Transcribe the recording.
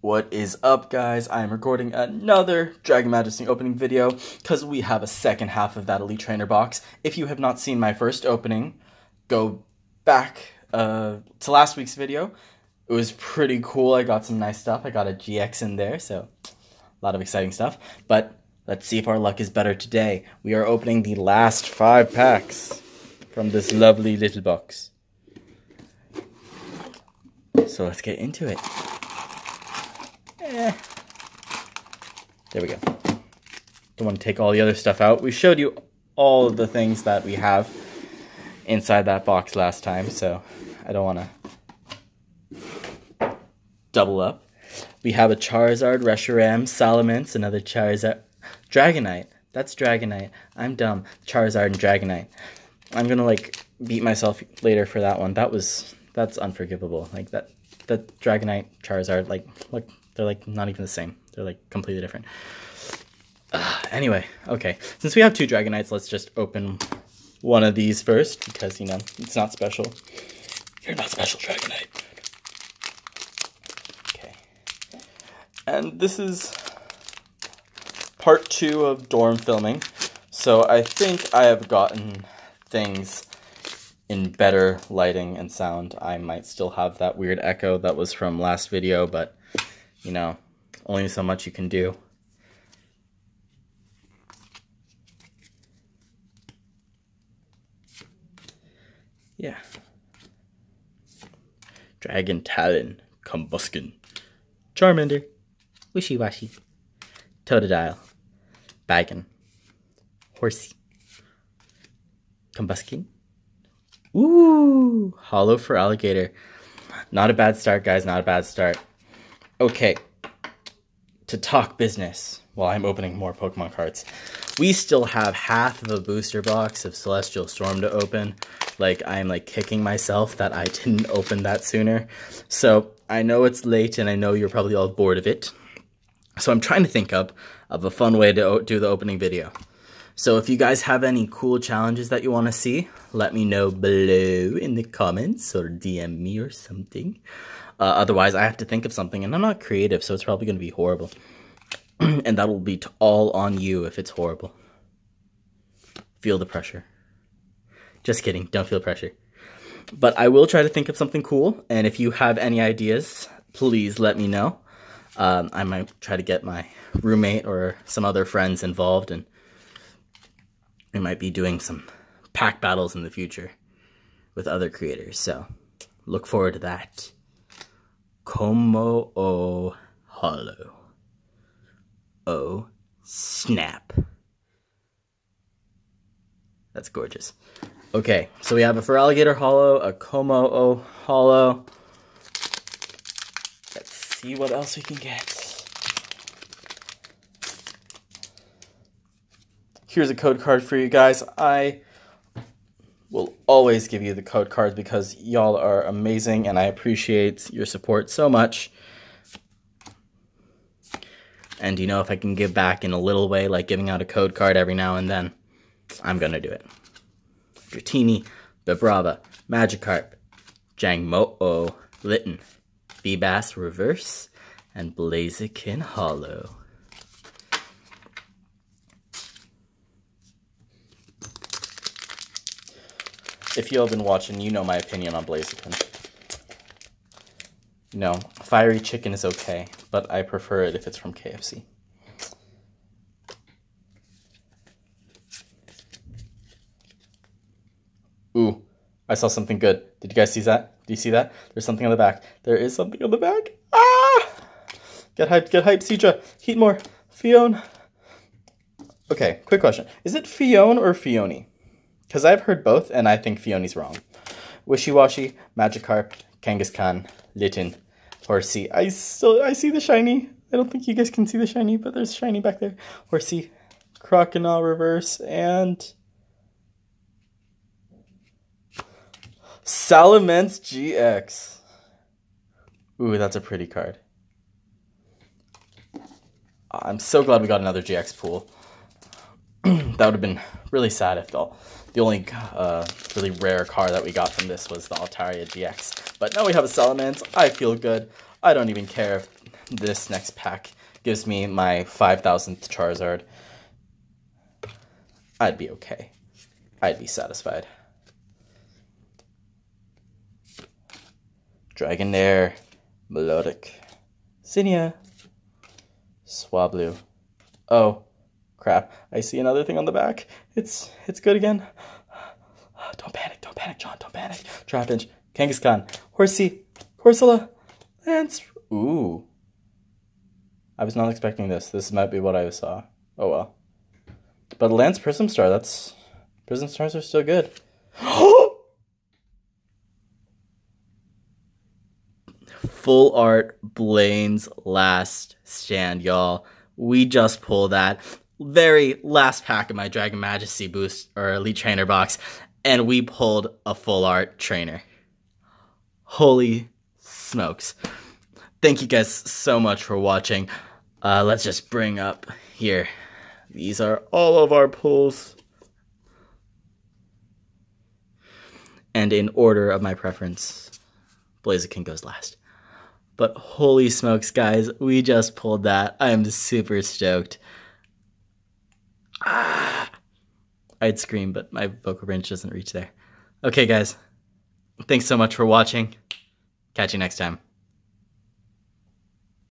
What is up, guys? I am recording another Dragon Majesty opening video because we have a second half of that Elite Trainer box. If you have not seen my first opening, go back uh, to last week's video. It was pretty cool. I got some nice stuff. I got a GX in there, so a lot of exciting stuff. But let's see if our luck is better today. We are opening the last five packs from this lovely little box. So let's get into it. There we go. Don't want to take all the other stuff out. We showed you all of the things that we have inside that box last time, so I don't want to double up. We have a Charizard, Reshiram, Salamence, another Charizard, Dragonite. That's Dragonite. I'm dumb. Charizard and Dragonite. I'm gonna like beat myself later for that one. That was that's unforgivable. Like that that Dragonite, Charizard, like look they're like not even the same. They're like completely different. Uh, anyway, okay. Since we have two Dragonites, let's just open one of these first because, you know, it's not special. You're not special, Dragonite. Okay. And this is part two of dorm filming. So I think I have gotten things in better lighting and sound. I might still have that weird echo that was from last video, but you know, only so much you can do. Yeah. Dragon Talon, Combusken, Charmander, Wishiwashi, Totodile, Bagon, Horsea, Combusken. Ooh, Holo Feraligatr. Not a bad start, guys, not a bad start. Okay, to talk business while I'm opening more Pokemon cards. We still have half of a booster box of Celestial Storm to open. Like, I'm like kicking myself that I didn't open that sooner. So, I know it's late and I know you're probably all bored of it. So, I'm trying to think up of a fun way to do the opening video. So, if you guys have any cool challenges that you want to see, let me know below in the comments or DM me or something. Uh, otherwise, I have to think of something, and I'm not creative, so it's probably going to be horrible. and that will be all on you if it's horrible. Feel the pressure. Just kidding. Don't feel pressure. But I will try to think of something cool, and if you have any ideas, please let me know. Um, I might try to get my roommate or some other friends involved, and we might be doing some pack battles in the future with other creators. So look forward to that. Como o hollow. Oh, snap. That's gorgeous. Okay, so we have a Feraligatr Holo, a Kommo-o Holo. Let's see what else we can get. Here's a code card for you guys. I will always give you the code cards because y'all are amazing and I appreciate your support so much. And you know, if I can give back in a little way, like giving out a code card every now and then, I'm gonna do it. Dratini, Vibrava, Magikarp, Jangmo-o, oh, Litten, Feebas Reverse, and Blaziken Holo. If you have been watching, you know my opinion on Blaziken. No, fiery chicken is okay, but I prefer it if it's from KFC. Ooh, I saw something good. Did you guys see that? Do you see that? There's something on the back. There is something on the back. Ah! Get hyped, get hyped, heat more Phione. Okay, quick question. Is it Phione or Phione? Because I've heard both, and I think Phione's wrong. Wishiwashi, Magikarp, Kangaskhan, Litten, Horsea. I still I see the shiny. I don't think you guys can see the shiny, but there's shiny back there. Horsea, Crocodile Reverse, and Salamence GX. Ooh, that's a pretty card. I'm so glad we got another GX pool. that would have been really sad if all the only uh, really rare car that we got from this was the Altaria GX. But now we have a Salamence. I feel good. I don't even care if this next pack gives me my 5000th Charizard, I'd be okay. I'd be satisfied. Dragonair, Melodic, Zinnia, Swablu. Oh, crap. I see another thing on the back. It's it's good again. Don't panic, don't panic, John, don't panic. Trapinch, Kangaskhan, Horsea, Corsola, Lance. Ooh. I was not expecting this. This might be what I saw. Oh well. But Lance Prism Star, that's Prism Stars are still good. Full art Blaine's last stand, y'all. We just pulled that very last pack of my Dragon Majesty boost or Elite Trainer box, and we pulled a full art trainer. Holy smokes. Thank you guys so much for watching. Uh, let's just bring up here. These are all of our pulls. And in order of my preference, Blaziken goes last. But holy smokes, guys, we just pulled that. I am super stoked. Ah! I'd scream, but my vocal range doesn't reach there. Okay, guys. Thanks so much for watching. Catch you next time.